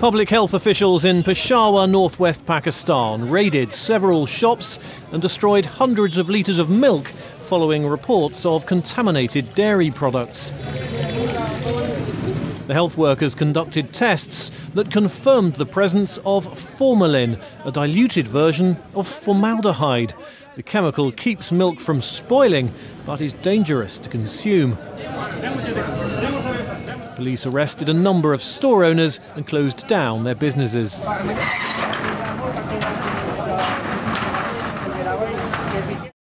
Public health officials in Peshawar, northwest Pakistan, raided several shops and destroyed hundreds of litres of milk following reports of contaminated dairy products. The health workers conducted tests that confirmed the presence of formalin, a diluted version of formaldehyde. The chemical keeps milk from spoiling, but is dangerous to consume. Police arrested a number of store owners and closed down their businesses.